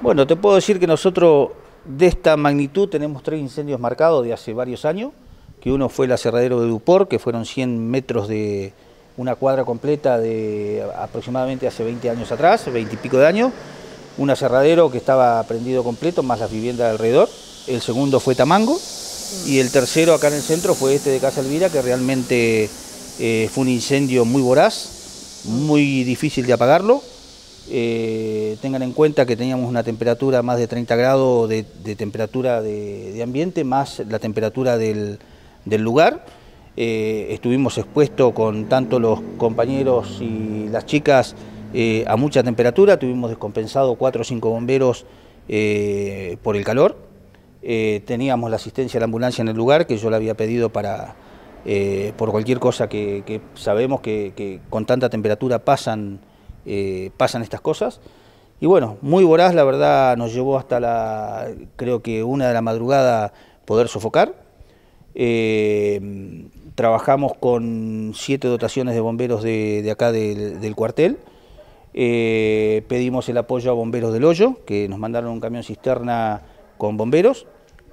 Bueno, te puedo decir que nosotros de esta magnitud tenemos tres incendios marcados de hace varios años, que uno fue el aserradero de Dupor, que fueron 100 metros de una cuadra completa de aproximadamente hace 20 años atrás, 20 y pico de años, un aserradero que estaba prendido completo, más las viviendas alrededor, el segundo fue Tamango, y el tercero acá en el centro fue este de Casa Elvira, que realmente eh, fue un incendio muy voraz, muy difícil de apagarlo, eh, tengan en cuenta que teníamos una temperatura más de 30 grados de, temperatura de, ambiente, más la temperatura del, lugar. Eh, estuvimos expuestos con tanto los compañeros y las chicas eh, a mucha temperatura, tuvimos descompensado cuatro o cinco bomberos por el calor. teníamos la asistencia de la ambulancia en el lugar que yo le había pedido para, por cualquier cosa que, sabemos que con tanta temperatura pasan eh, pasan estas cosas. Y bueno, muy voraz, la verdad, nos llevó hasta la, creo que una de la madrugada poder sofocar. Eh, trabajamos con siete dotaciones de bomberos de, acá del, cuartel. Eh, pedimos el apoyo a bomberos del hoyo, que nos mandaron un camión cisterna con bomberos.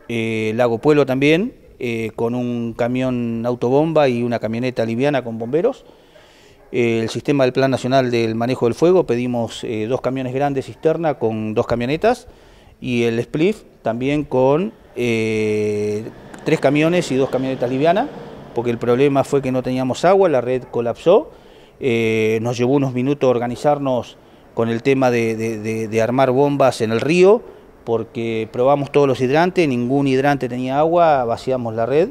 Lago Pueblo también, con un camión autobomba y una camioneta liviana con bomberos el sistema del Plan Nacional del Manejo del Fuego, pedimos eh, dos camiones grandes cisterna con dos camionetas y el SPLIF también con eh, tres camiones y dos camionetas livianas, porque el problema fue que no teníamos agua, la red colapsó, eh, nos llevó unos minutos organizarnos con el tema de armar bombas en el río, porque probamos todos los hidrantes, ningún hidrante tenía agua, vaciamos la red,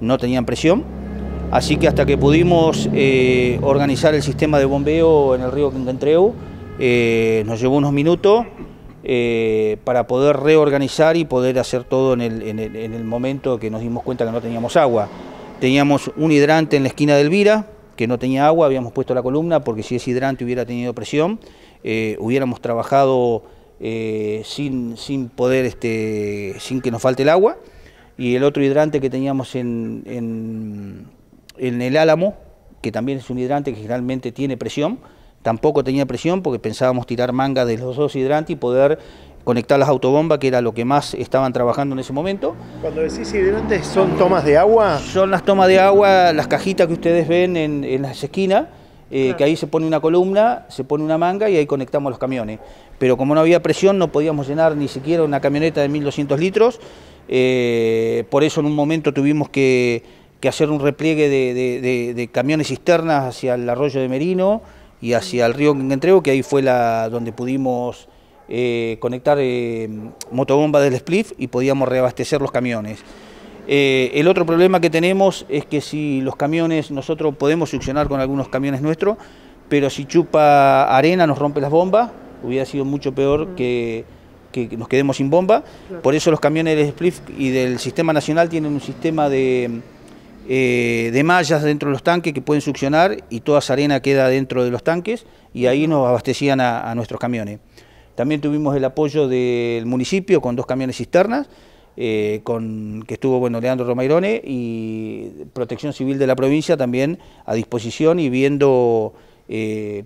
no tenían presión Así que hasta que pudimos eh, organizar el sistema de bombeo en el río Quinquentreu, eh, nos llevó unos minutos eh, para poder reorganizar y poder hacer todo en el, momento que nos dimos cuenta que no teníamos agua. Teníamos un hidrante en la esquina del Vira, que no tenía agua, habíamos puesto la columna porque si ese hidrante hubiera tenido presión, hubiéramos trabajado sin, sin poder, este, sin que nos falte el agua. Y el otro hidrante que teníamos en en el álamo, que también es un hidrante que generalmente tiene presión, tampoco tenía presión porque pensábamos tirar manga de los dos hidrantes y poder conectar las autobombas, que era lo que más estaban trabajando en ese momento. Cuando decís hidrantes, ¿son tomas de agua? Son las tomas de agua, las cajitas que ustedes ven en, las esquinas, eh, que ahí se pone una columna, se pone una manga y ahí conectamos los camiones. Pero como no había presión, no podíamos llenar ni siquiera una camioneta de 1.200 litros, eh, por eso en un momento tuvimos que que hacer un repliegue de, camiones cisternas hacia el arroyo de Merino y hacia el río Quinquentreo, que ahí fue la donde pudimos eh, conectar eh, motobomba del Spliff y podíamos reabastecer los camiones. Eh, el otro problema que tenemos es que si los camiones, nosotros podemos succionar con algunos camiones nuestros, pero si chupa arena nos rompe las bombas, hubiera sido mucho peor que, que nos quedemos sin bomba. Por eso los camiones del Spliff y del Sistema Nacional tienen un sistema de eh, de mallas dentro de los tanques que pueden succionar y toda esa arena queda dentro de los tanques y ahí nos abastecían a, nuestros camiones. También tuvimos el apoyo del municipio con dos camiones cisternas, eh, con, que estuvo bueno, Leandro Romairone y Protección Civil de la provincia también a disposición y viendo, eh,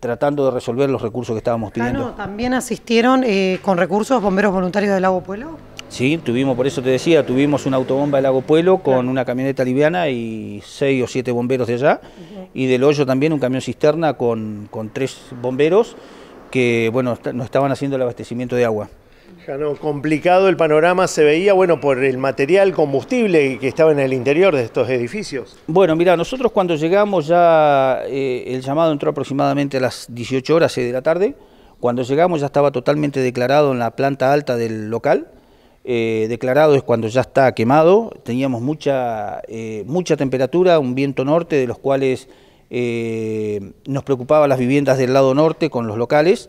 tratando de resolver los recursos que estábamos pidiendo. ¿También asistieron con recursos bomberos voluntarios del Lago Pueblo? Sí, tuvimos, por eso te decía, tuvimos una autobomba del Lago Pueblo con una camioneta liviana y seis o siete bomberos de allá. Y del hoyo también un camión cisterna con, tres bomberos que, bueno, nos estaban haciendo el abastecimiento de agua. Ya no, complicado el panorama se veía, bueno, por el material combustible que estaba en el interior de estos edificios. Bueno, mira, nosotros cuando llegamos ya, eh, el llamado entró aproximadamente a las 18 horas de la tarde. Cuando llegamos ya estaba totalmente declarado en la planta alta del local eh, declarado es cuando ya está quemado, teníamos mucha, eh, mucha temperatura, un viento norte, de los cuales eh, nos preocupaba las viviendas del lado norte con los locales.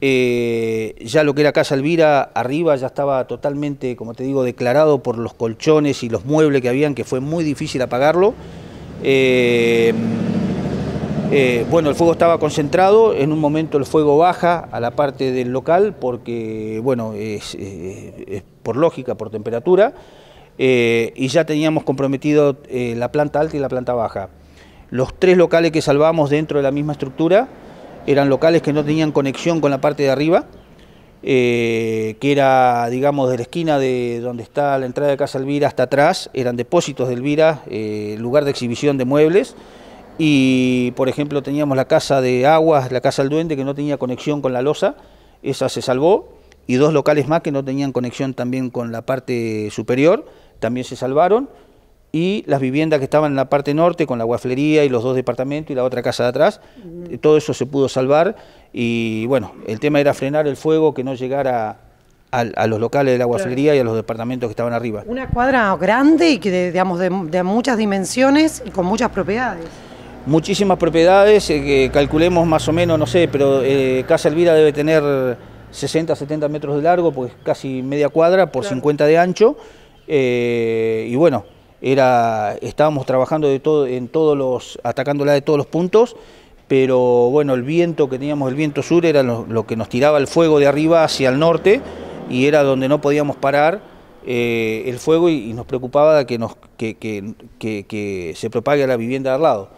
ya lo que era Casa Elvira, arriba ya estaba totalmente, como te digo, declarado por los colchones y los muebles que habían, que fue muy difícil apagarlo. Eh, bueno, el fuego estaba concentrado, en un momento el fuego baja a la parte del local porque, bueno, es, eh, por lógica, por temperatura, eh, y ya teníamos comprometido la planta alta y la planta baja. Los tres locales que salvamos dentro de la misma estructura eran locales que no tenían conexión con la parte de arriba, que era, digamos, de la esquina de donde está la entrada de Casa Elvira hasta atrás, eran depósitos de Elvira, lugar de exhibición de muebles. Y, por ejemplo, teníamos la casa de aguas, la casa del duende, que no tenía conexión con la losa, esa se salvó, y dos locales más que no tenían conexión también con la parte superior, también se salvaron. Y las viviendas que estaban en la parte norte con la guaflería y los dos departamentos y la otra casa de atrás, todo eso se pudo salvar. Y bueno, el tema era frenar el fuego, que no llegara a, los locales de la guaflería y a los departamentos que estaban arriba. Una cuadra grande y que de, digamos de, muchas dimensiones y con muchas propiedades. Muchísimas propiedades, eh, que calculemos más o menos, no sé, pero eh, Casa Elvira debe tener 60, 70 metros de largo, pues casi media cuadra por 50 de ancho. Eh, y bueno, era, estábamos trabajando de todo, en todos los, atacándola de todos los puntos, pero bueno, el viento que teníamos, el viento sur, era lo, que nos tiraba el fuego de arriba hacia el norte y era donde no podíamos parar eh, el fuego y, nos preocupaba que, nos, que, que, que se propague a la vivienda de al lado.